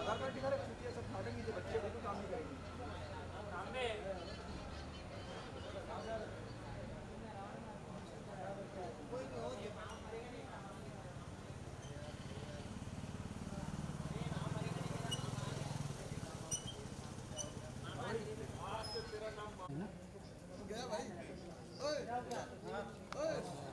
आधार card दिखा रहे छुट्टियाँ सब खा लेंगे बच्चे को काम नहीं करेंगे गया भाई। ओए ओए।